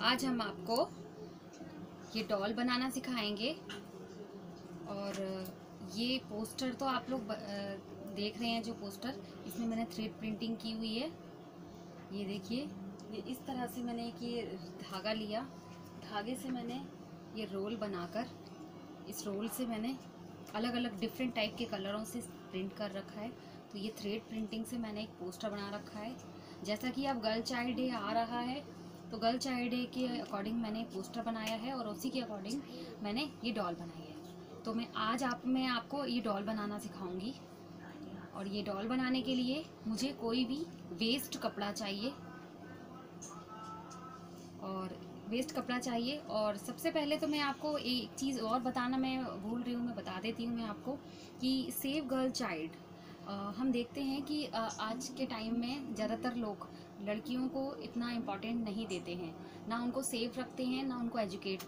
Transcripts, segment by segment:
आज हम आपको ये डॉल बनाना सिखाएँगे। और ये पोस्टर तो आप लोग देख रहे हैं जो पोस्टर इसमें मैंने थ्रेड प्रिंटिंग की हुई है। ये देखिए, ये इस तरह से मैंने एक ये धागा लिया। धागे से मैंने ये रोल बनाकर, इस रोल से मैंने अलग अलग डिफरेंट टाइप के कलरों से प्रिंट कर रखा है। तो ये थ्रेड प्रिंटिंग से मैंने एक पोस्टर बना रखा है। जैसा कि अब गर्ल चाइल्ड डे आ रहा है तो गर्ल चाइल्ड डे के अकॉर्डिंग मैंने पोस्टर बनाया है और उसी के अकॉर्डिंग मैंने ये डॉल बनाई है। तो मैं आज आप, मैं आपको ये डॉल बनाना सिखाऊँगी। और ये डॉल बनाने के लिए मुझे कोई भी वेस्ट कपड़ा चाहिए। और वेस्ट कपड़ा चाहिए। और सबसे पहले तो मैं आपको एक चीज़ और बताना, मैं भूल रही हूँ, मैं बता देती हूँ मैं आपको कि सेव गर्ल चाइल्ड हम देखते हैं कि आज के टाइम में ज़्यादातर लोग लड़कियों को इतना इम्पोर्टेंट नहीं देते हैं। ना उनको सेफ़ रखते हैं, ना उनको एजुकेट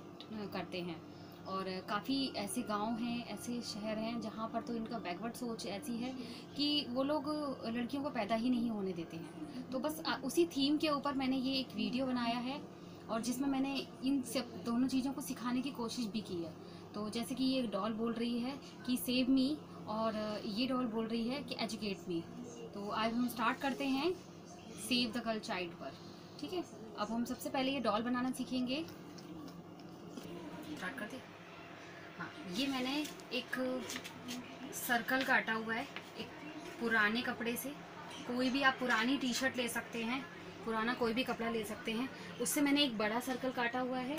करते हैं। और काफ़ी ऐसे गाँव हैं, ऐसे शहर हैं, जहाँ पर तो इनका बैकवर्ड सोच ऐसी है कि वो लोग लड़कियों को पैदा ही नहीं होने देते हैं। तो बस उसी थीम के ऊपर मैंने ये एक वीडियो बनाया है और जिसमें मैंने इन सब दोनों चीज़ों को सिखाने की कोशिश भी की है। तो जैसे कि ये डॉल बोल रही है कि सेव मी और ये डॉल बोल रही है कि एजुकेट मी तो आज हम स्टार्ट करते हैं। सेव द गर्ल चाइल्ड पर ठीक है? अब हम सबसे पहले ये डॉल बनाना सीखेंगे। स्टार्ट करते हाँ? ये मैंने एक सर्कल काटा हुआ है एक पुराने कपड़े से। कोई भी आप पुरानी टी शर्ट ले सकते हैं पुराना कोई भी कपड़ा ले सकते हैं। उससे मैंने एक बड़ा सर्कल काटा हुआ है।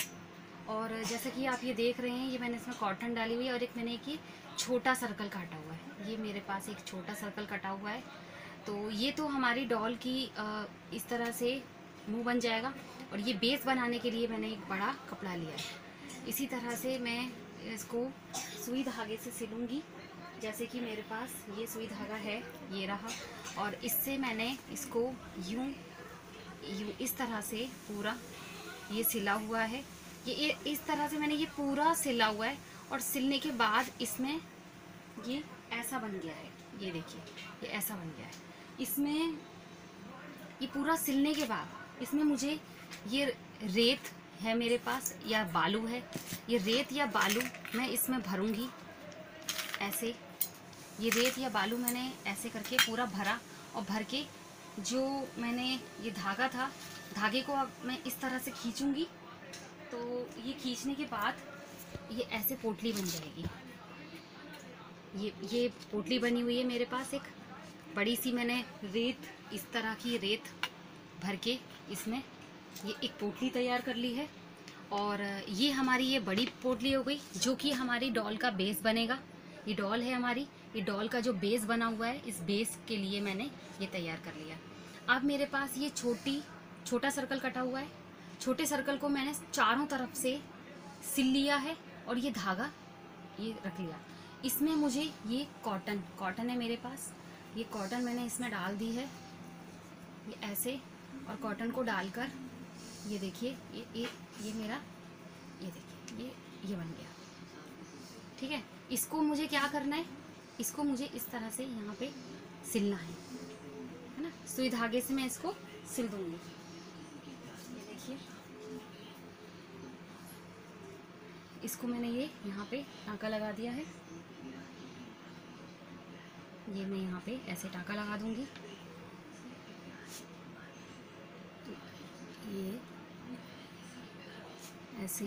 और जैसा कि आप ये देख रहे हैं ये मैंने इसमें कॉटन डाली हुई है और एक मैंने एक ये छोटा सर्कल काटा हुआ है। ये मेरे पास एक छोटा सर्कल कटा हुआ है। तो ये तो हमारी डॉल की इस तरह से मुँह बन जाएगा। और ये बेस बनाने के लिए मैंने एक बड़ा कपड़ा लिया है। इसी तरह से मैं इसको सुई धागे से सिलूँगी। जैसे कि मेरे पास ये सुई धागा है, ये रहा। और इससे मैंने इसको यूँ यूँ इस तरह से पूरा ये सिला हुआ है। ये, इस तरह से मैंने ये पूरा सिला हुआ है। और सिलने के बाद इसमें ये ऐसा बन गया है। ये देखिए, ये ऐसा बन गया है। इसमें, ये पूरा सिलने के बाद, इसमें मुझे ये रेत है मेरे पास, या बालू है, ये रेत या बालू मैं इसमें भरूँगी, ऐसे। ये रेत या बालू मैंने ऐसे करके पूरा भरा और भर के जो मैंने ये धागा था, धागे को अब मैं इस तरह से खींचूँगी तो ये खींचने के बाद ये ऐसे पोटली बन जाएगी। ये ये पोटली बनी हुई है मेरे पास एक। बड़ी सी मैंने रेत, इस तरह की रेत भर के इसमें ये एक पोटली तैयार कर ली है। और ये हमारी ये बड़ी पोटली हो गई, जो कि हमारी डॉल का बेस बनेगा। ये डॉल है हमारी, ये डॉल का जो बेस बना हुआ है, इस बेस के लिए मैंने ये तैयार कर लिया। अब मेरे पास ये छोटी, छोटा सर्कल कटा हुआ है। छोटे सर्कल को मैंने चारों तरफ़ से सिल लिया है और ये धागा ये रख लिया। इसमें मुझे ये कॉटन कॉटन है मेरे पास। ये कॉटन मैंने इसमें डाल दी है। ये ऐसे और कॉटन को डालकर ये देखिए, ये ये ये मेरा, ये देखिए, ये ये बन गया। ठीक है? इसको मुझे क्या करना है? इसको मुझे इस तरह से यहाँ पे सिलना है। है ना? सुई धागे से मैं इसको सिल दूँगी। ये देखिए। इसको मैंने ये यहाँ पे टाँका लगा दिया है। ये मैं यहाँ पे ऐसे टाका लगा दूँगी। ये ऐसे।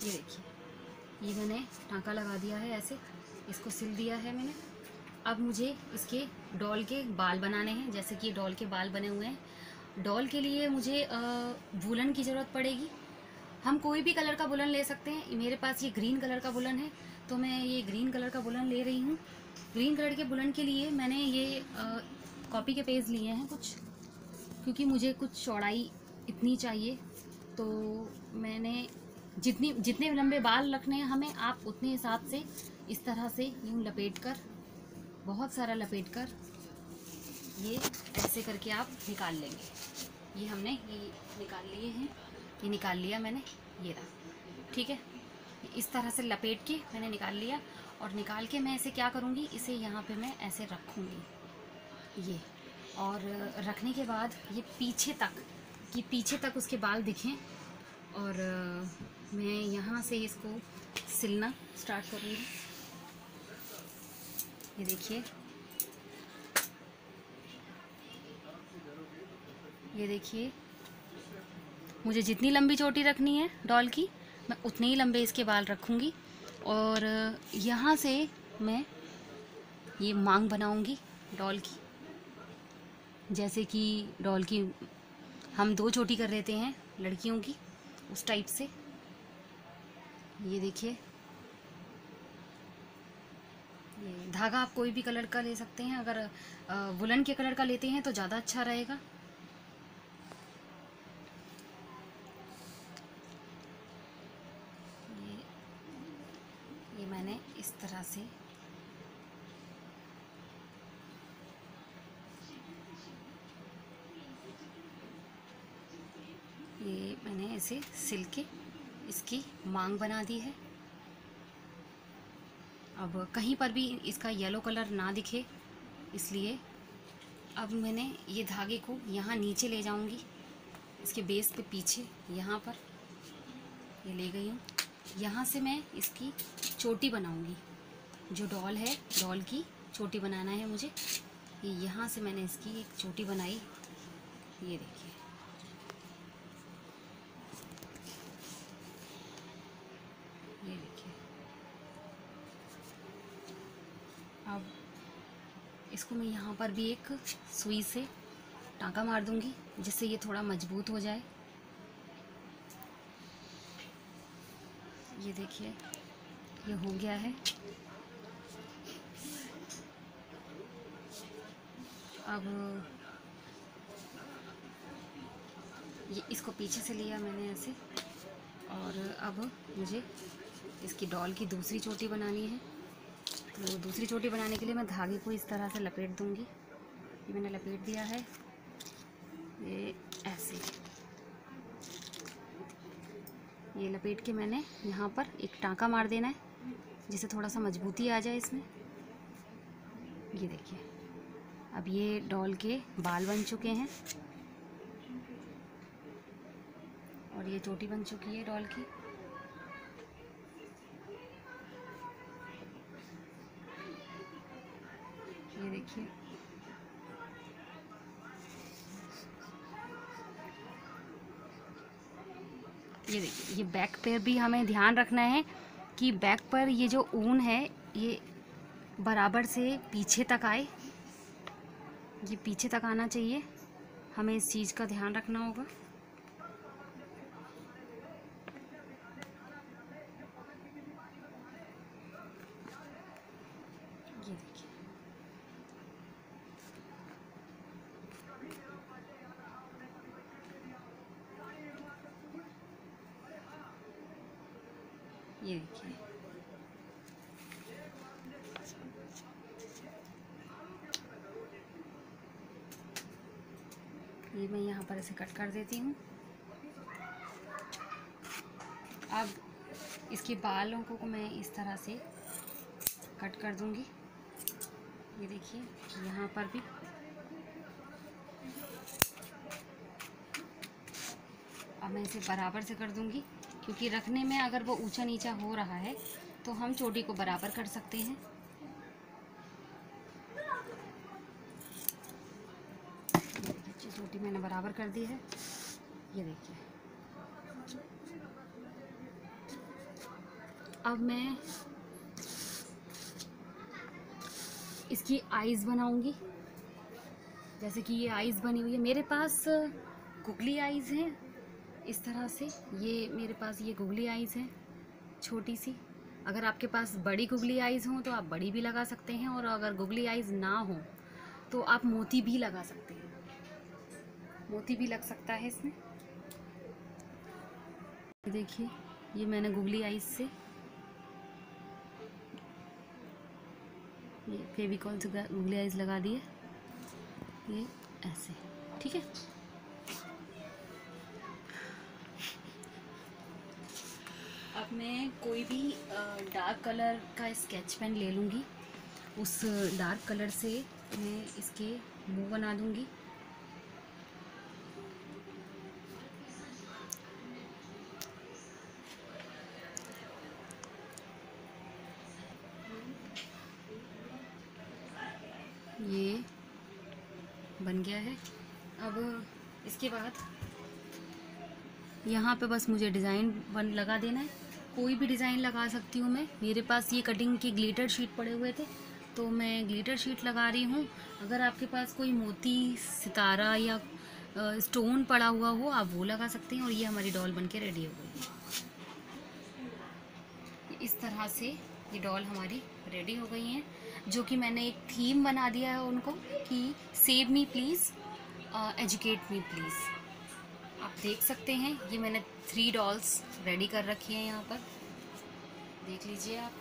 ये देखिए, ये मैंने टाँका लगा दिया है ऐसे, इसको सिल दिया है मैंने। अब मुझे इसके डॉल के बाल बनाने हैं, जैसे कि डॉल के बाल बने हुए हैं। डॉल के लिए मुझे वुलन की ज़रूरत पड़ेगी। हम कोई भी कलर का वुलन ले सकते हैं। मेरे पास ये ग्रीन कलर का वुलन है तो मैं ये ग्रीन कलर का वुलन ले रही हूँ। ग्रीन कलर के वुलन के लिए मैंने ये कॉपी के पेज लिए हैं कुछ, क्योंकि मुझे कुछ चौड़ाई इतनी चाहिए। तो मैंने जितनी, जितने लंबे बाल रखने हैं, हमें आप उतने हिसाब से इस तरह से यूँ लपेट कर बहुत सारा लपेट कर ये ऐसे करके आप निकाल लेंगे। ये हमने ये निकाल लिए हैं। ये निकाल लिया मैंने, ये रहा। ठीक है? इस तरह से लपेट के मैंने निकाल लिया और निकाल के मैं इसे क्या करूँगी? इसे यहाँ पे मैं ऐसे रखूँगी। ये। और रखने के बाद ये पीछे तक कि पीछे तक उसके बाल दिखें और मैं यहाँ से इसको सिलना स्टार्ट करूँगी। ये देखिए। ये देखिए। मुझे जितनी लंबी चोटी रखनी है डॉल की, मैं उतने ही लंबे इसके बाल रखूँगी। और यहाँ से मैं ये मांग बनाऊँगी डॉल की। जैसे कि डॉल की हम दो चोटी कर लेते हैं लड़कियों की उस टाइप से। ये देखिए ये धागा आप कोई भी कलर का ले सकते हैं, अगर वुलन के कलर का लेते हैं तो ज़्यादा अच्छा रहेगा। ये ये मैंने इस तरह से ये मैंने ऐसे सिल के इसकी मांग बना दी है। अब कहीं पर भी इसका येलो कलर ना दिखे, इसलिए अब मैंने ये धागे को यहाँ नीचे ले जाऊँगी। इसके बेस पे पीछे, यहाँ पर ये ले गई हूँ। यहाँ से मैं इसकी चोटी बनाऊँगी। जो डॉल है डॉल की चोटी बनाना है मुझे। ये यहाँ से मैंने इसकी एक चोटी बनाई। ये देखिए ये देखिए अब इसको मैं यहाँ पर भी एक सुई से टाँका मार दूँगी, जिससे ये थोड़ा मज़बूत हो जाए। ये देखिए, ये हो गया है। अब ये इसको पीछे से लिया मैंने ऐसे, और अब मुझे इसकी डॉल की दूसरी चोटी बनानी है। तो दूसरी चोटी बनाने के लिए मैं धागे को इस तरह से लपेट दूँगी। ये मैंने लपेट दिया है। ये ऐसे। ये लपेट के मैंने यहाँ पर एक टाँका मार देना है, जिससे थोड़ा सा मजबूती आ जाए इसमें। ये देखिए, अब ये डॉल के बाल बन चुके हैं। और ये चोटी बन चुकी है डॉल की ये देखिए ये देखिए, ये बैक पे भी हमें ध्यान रखना है कि बैक पर ये जो ऊन है, ये बराबर से पीछे तक आए। ये पीछे तक आना चाहिए। हमें इस चीज़ का ध्यान रखना होगा। ये देखिए। ये देखिए ये मैं यहाँ पर ऐसे कट कर देती हूँ। अब इसके बालों को मैं इस तरह से कट कर दूँगी। ये देखिए, यहाँ पर भी। अब मैं इसे बराबर से कर दूँगी। क्योंकि रखने में अगर वो ऊँचा नीचा हो रहा है तो हम चोटी को बराबर कर सकते हैं। देखिए चोटी मैंने बराबर कर दी है। ये देखिए। अब मैं इसकी आईज बनाऊँगी। जैसे कि ये आईज बनी हुई है। मेरे पास कुकली आईज हैं। इस तरह से ये मेरे पास ये गुगली आइज़ हैं, छोटी सी। अगर आपके पास बड़ी गुगली आइज़ हों तो आप बड़ी भी लगा सकते हैं और अगर गुगली आइज़ ना हो तो आप मोती भी लगा सकते हैं। मोती भी लग सकता है इसमें। देखिए, ये मैंने गुगली आइज़ से ये फेविकॉल से गुगली आइज़ लगा दिए। ये ऐसे, ठीक है? मैं कोई भी डार्क कलर का स्केच पेन ले लूँगी। उस डार्क कलर से मैं इसके मुँह बना दूँगी। ये बन गया है। अब इसके बाद यहाँ पे बस मुझे डिज़ाइन बन, लगा देना है। कोई भी डिज़ाइन लगा सकती हूँ मैं। मेरे पास ये कटिंग के ग्लिटर शीट पड़े हुए थे तो मैं ग्लिटर शीट लगा रही हूँ। अगर आपके पास कोई मोती, सितारा या स्टोन पड़ा हुआ हो, आप वो लगा सकते हैं और ये हमारी डॉल बन के रेडी हो गई। इस तरह से ये डॉल हमारी रेडी हो गई हैं, जो कि मैंने एक थीम बना दिया है उनको कि save me please educate me please आप देख सकते हैं, ये मैंने थ्री डॉल्स रेडी कर रखी हैं यहाँ पर। देख लीजिए आप।